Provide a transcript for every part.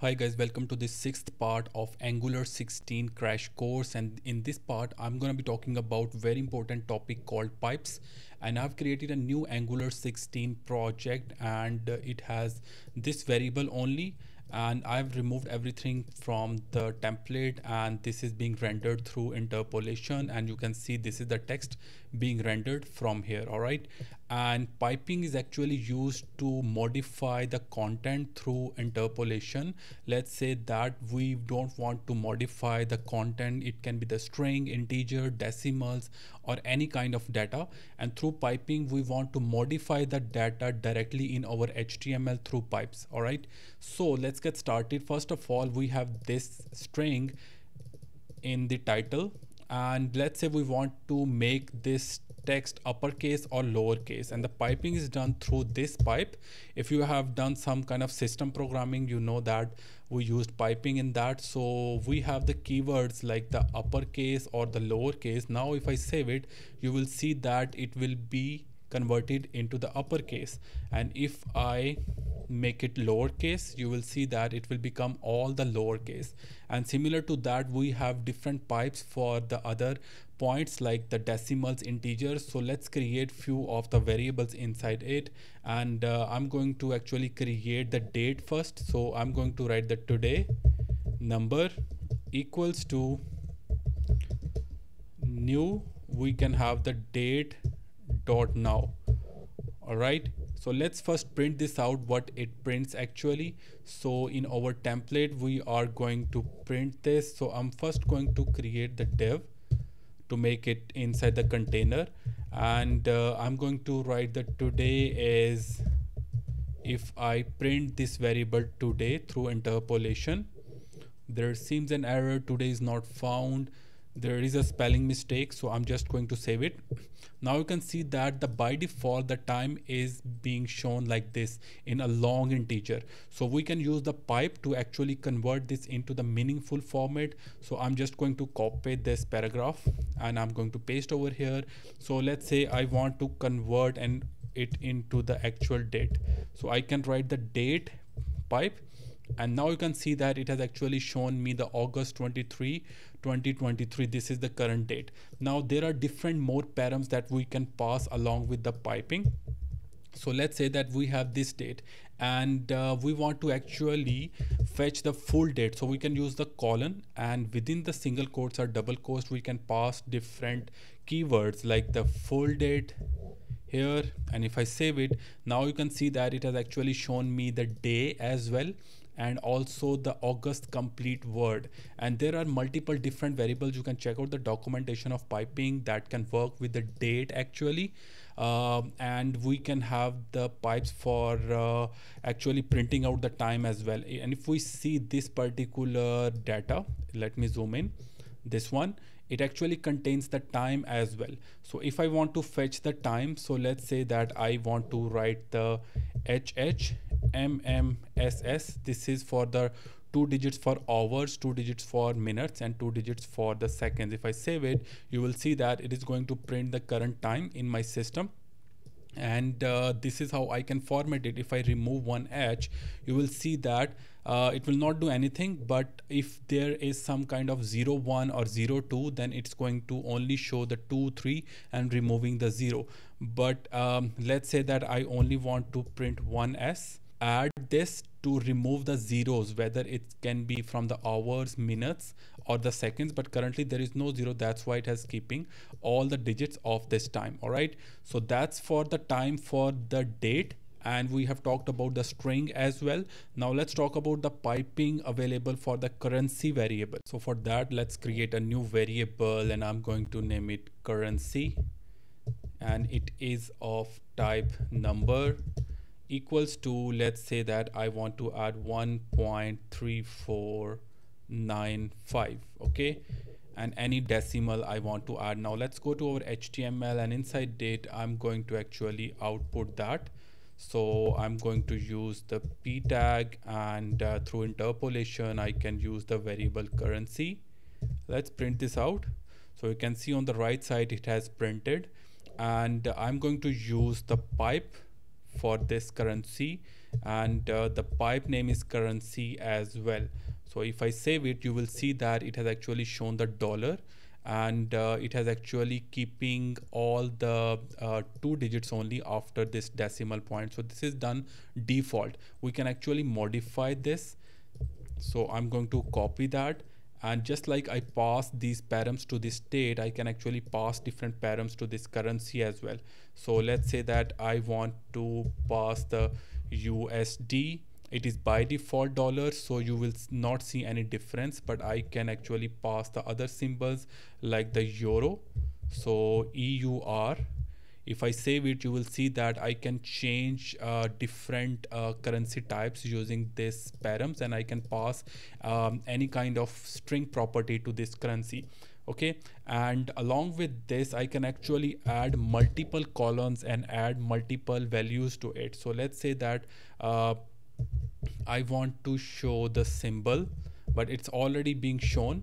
Hi guys, welcome to the sixth part of Angular 16 crash course. And in this part I'm going to be talking about very important topic called pipes. And I've created a new Angular 16 project and uh, it has this variable only. And I've removed everything from the template and this is being rendered through interpolation. And you can see this is the text being rendered from here all right and piping is actually used to modify the content through interpolation. Let's say that we don't want to modify the content. It can be the string integer decimals or any kind of data. And through piping we want to modify the data directly in our html through pipes all right? So let's get started. First of all we have this string in the title. And let's say we want to make this text uppercase or lowercase. And the piping is done through this pipe. If you have done some kind of system programming you know that we used piping in that. So we have the keywords like the uppercase or the lowercase. Now if I save it you will see that it will be converted into the uppercase and if I make it lowercase you will see that it will become all the lowercase and similar to that we have different pipes for the other points like the decimals integers. So let's create few of the variables inside it. And uh, I'm going to actually create the date first. So I'm going to write the today number equals to new. We can have the date dot now. All right? So let's first print this out what it prints actually. So in our template we are going to print this. So i'm first going to create the div to make it inside the container. And uh, I'm going to write that today is if I print this variable today through interpolation there seems an error. Today is not found there is a spelling mistake so I'm just going to save it. Now you can see that the by default the time is being shown like this in a long integer. So we can use the pipe to actually convert this into the meaningful format. So I'm just going to copy this paragraph and I'm going to paste over here. So let's say I want to convert and it into the actual date. So I can write the date pipe and now you can see that it has actually shown me the August 23 2023 this is the current date. Now there are different more params that we can pass along with the piping. So let's say that we have this date and uh, we want to actually fetch the full date. So we can use the colon and within the single quotes or double quotes we can pass different keywords like the full date here. And if I save it now you can see that it has actually shown me the day as well and also the August complete word. And there are multiple different variables. You can check out the documentation of piping that can work with the date actually. Um, and we can have the pipes for uh, actually printing out the time as well. And if we see this particular data let me zoom in. This one it actually contains the time as well. So if I want to fetch the time so let's say that I want to write the HH MMSS this is for the two digits for hours two digits for minutes and two digits for the seconds. If I save it you will see that it is going to print the current time in my system. And uh, this is how I can format it. If I remove one H you will see that uh, it will not do anything but if there is some kind of 0 1 or 0 2 then it's going to only show the 2 3 and removing the 0 but um, let's say that I only want to print one S add this to remove the zeros whether it can be from the hours minutes or the seconds but currently there is no zero. That's why it has keeping all the digits of this time all right? So that's for the time for the date and we have talked about the string as well. Now let's talk about the piping available for the currency variable. So for that let's create a new variable and i'm going to name it currency. And it is of type number equals to let's say that I want to add 1.3495 okay? And any decimal I want to add. Now let's go to our HTML and inside date I'm going to actually output that so I'm going to use the p tag and uh, through interpolation I can use the variable currency. Let's print this out. So you can see on the right side it has printed. And I'm going to use the pipe for this currency. And uh, the pipe name is currency as well. So if I save it you will see that it has actually shown the dollar and uh, it has actually keeping all the uh, two digits only after this decimal point. So this is done default. We can actually modify this. So I'm going to copy that. And just like I pass these params to this state I can actually pass different params to this currency as well. So let's say that I want to pass the USD it is by default dollar so you will not see any difference but I can actually pass the other symbols like the euro. So EUR if I save it you will see that I can change uh, different uh, currency types using this params and I can pass um, any kind of string property to this currency. Okay? And along with this I can actually add multiple colons and add multiple values to it. So let's say that uh, I want to show the symbol but it's already being shown.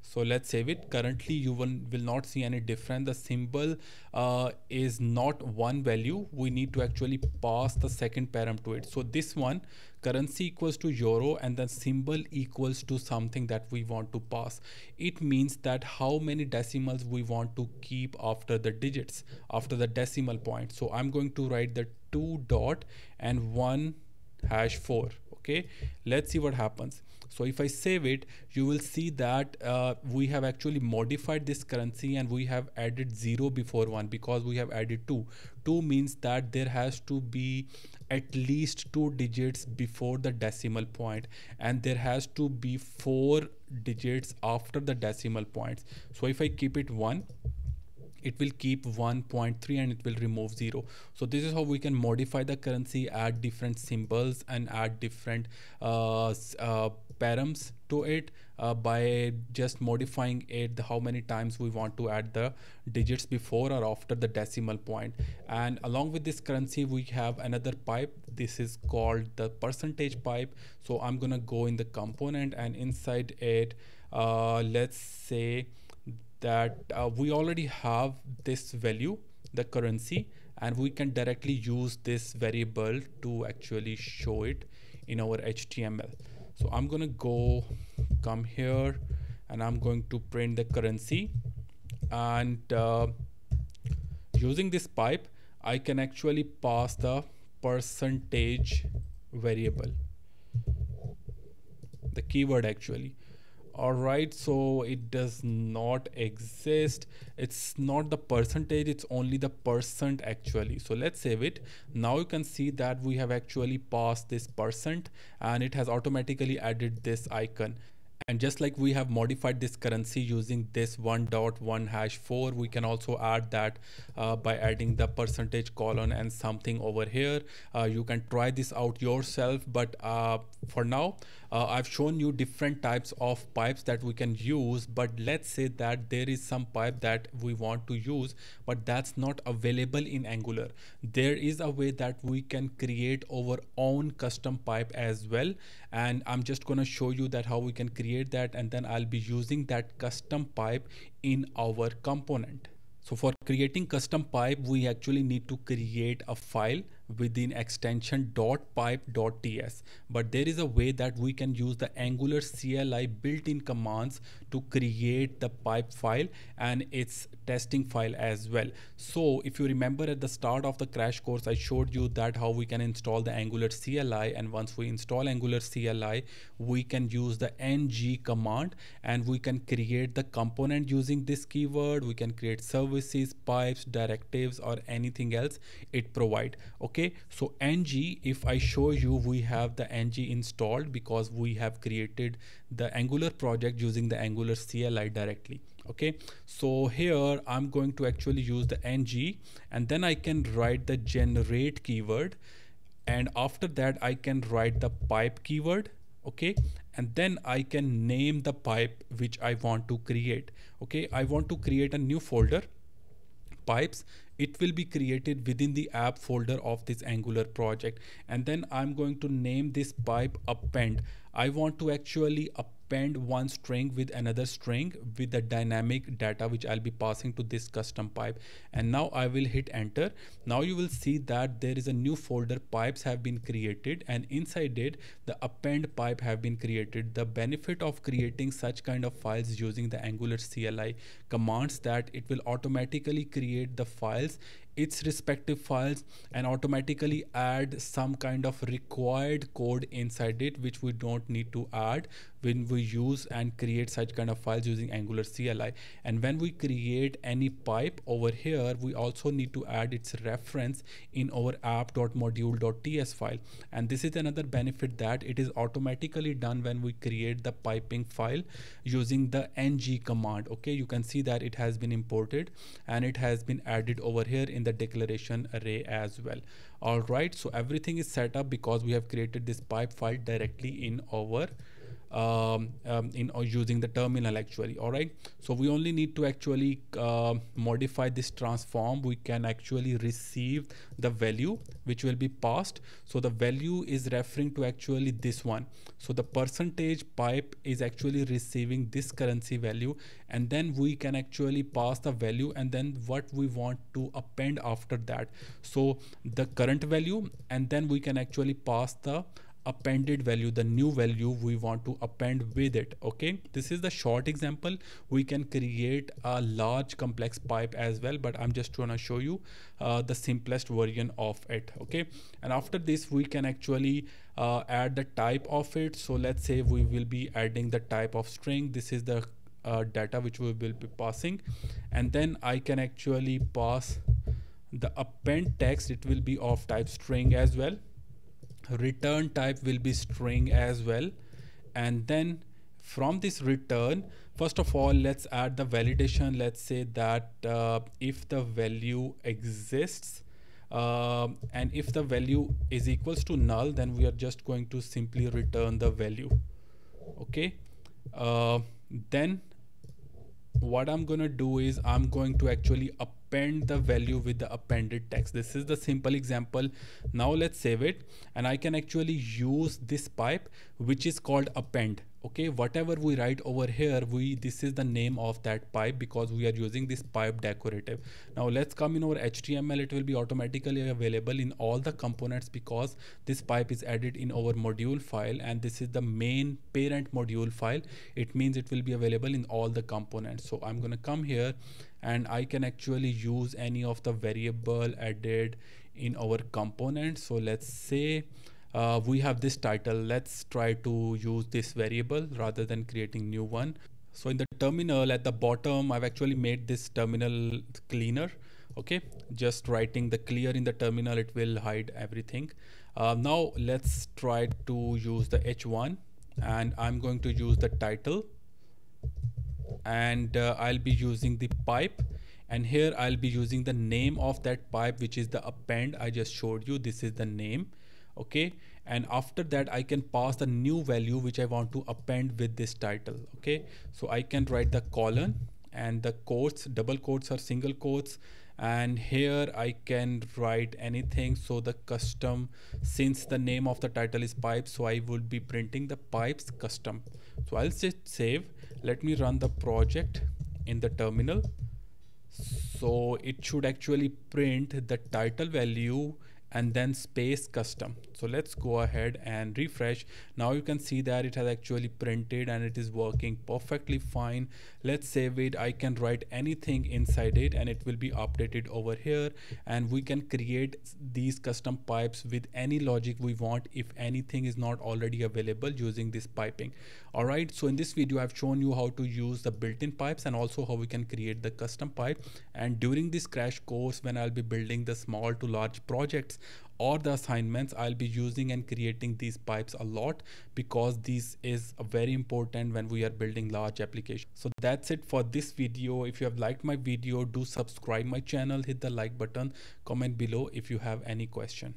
So let's save it. Currently you will, will not see any difference. The symbol uh, is not one value. We need to actually pass the second param to it. So this one currency equals to euro and then symbol equals to something that we want to pass. It means that how many decimals we want to keep after the digits after the decimal point. So i'm going to write the two dot and one hash 4 okay? Let's see what happens. So if I save it you will see that uh, we have actually modified this currency and we have added 0 before 1 because we have added 2 2 means that there has to be at least two digits before the decimal point and there has to be four digits after the decimal points. So if I keep it 1 it will keep 1.3 and it will remove 0 so this is how we can modify the currency add different symbols and add different uh, uh, params to it uh, by just modifying it the, how many times we want to add the digits before or after the decimal point. And along with this currency we have another pipe. This is called the percentage pipe. So i'm gonna go in the component and inside it uh, let's say that uh, we already have this value the currency and we can directly use this variable to actually show it in our HTML so I'm gonna go come here and I'm going to print the currency. And uh, using this pipe I can actually pass the percentage variable. The keyword actually all right so it does not exist. It's not the percentage it's only the percent actually. So let's save it. Now you can see that we have actually passed this percent and it has automatically added this icon and just like we have modified this currency using this 1.1 hash 4, we can also add that uh, by adding the percentage colon and something over here. Uh, you can try this out yourself, but uh, for now, uh, I've shown you different types of pipes that we can use, but let's say that there is some pipe that we want to use, but that's not available in Angular. There is a way that we can create our own custom pipe as well. And I'm just gonna show you that how we can create that and then I'll be using that custom pipe in our component. So for creating custom pipe, we actually need to create a file within extension .pipe.ts. But there is a way that we can use the Angular CLI built-in commands to create the pipe file and its testing file as well. So if you remember at the start of the crash course, I showed you that how we can install the Angular CLI. And once we install Angular CLI, we can use the ng command and we can create the component using this keyword. We can create services, pipes, directives, or anything else it provide. Okay, so ng, if I show you, we have the ng installed because we have created the Angular project using the Angular CLI directly okay? So here I'm going to actually use the ng and then I can write the generate keyword and after that I can write the pipe keyword okay? And then I can name the pipe which I want to create okay? I want to create a new folder pipes. It will be created within the app folder of this angular project. And then I'm going to name this pipe append I want to actually append one string with another string with the dynamic data which I'll be passing to this custom pipe. And now I will hit enter. Now you will see that there is a new folder. Pipes have been created and inside it the append pipe have been created. The benefit of creating such kind of files using the angular CLI commands that it will automatically create the files its respective files and automatically add some kind of required code inside it which we don't need to add when we use and create such kind of files using angular CLI and when we create any pipe over here we also need to add its reference in our app.module.ts file. And this is another benefit that it is automatically done when we create the piping file using the ng command. Okay you can see that it has been imported and it has been added over here in the declaration array as well. All right so everything is set up because we have created this pipe file directly in our um, um, in or using the terminal actually all right? So we only need to actually uh, modify this transform. We can actually receive the value which will be passed. So the value is referring to actually this one. So the percentage pipe is actually receiving this currency value and then we can actually pass the value and then what we want to append after that. So the current value and then we can actually pass the appended value the new value we want to append with it okay? This is the short example. We can create a large complex pipe as well but i'm just trying to show you uh, the simplest version of it okay? And after this we can actually uh, add the type of it. So let's say we will be adding the type of string. This is the uh, data which we will be passing. And then i can actually pass the append text. It will be of type string as well return type will be string as well. And then from this return first of all let's add the validation. Let's say that uh, if the value exists uh, and if the value is equals to null then we are just going to simply return the value. Okay? Uh, then what I'm gonna do is I'm going to actually append the value with the appended text. This is the simple example. Now let's save it. And I can actually use this pipe which is called append. Okay whatever we write over here we this is the name of that pipe because we are using this pipe decorator. Now let's come in our html it will be automatically available in all the components because this pipe is added in our module file and this is the main parent module file. It means it will be available in all the components. So i'm going to come here and i can actually use any of the variable added in our component so let's say uh, we have this title. Let's try to use this variable rather than creating new one. So in the terminal at the bottom I've actually made this terminal cleaner okay? Just writing the clear in the terminal it will hide everything. Uh, now let's try to use the h1 and I'm going to use the title and uh, I'll be using the pipe. And here I'll be using the name of that pipe which is the append I just showed you. This is the name okay? And after that I can pass the new value which I want to append with this title okay? So I can write the colon and the quotes double quotes or single quotes. And here I can write anything. So the custom since the name of the title is pipe so I would be printing the pipes custom. So I'll just save let me run the project in the terminal. So it should actually print the title value and then space custom so let's go ahead and refresh. Now you can see that it has actually printed and it is working perfectly fine. Let's save it i can write anything inside it and it will be updated over here. And we can create these custom pipes with any logic we want if anything is not already available using this piping. All right so in this video i've shown you how to use the built-in pipes and also how we can create the custom pipe. And during this crash course when i'll be building the small to large projects or the assignments I'll be using and creating these pipes a lot because this is very important when we are building large applications. So that's it for this video. If you have liked my video, do subscribe my channel, hit the like button, comment below if you have any question.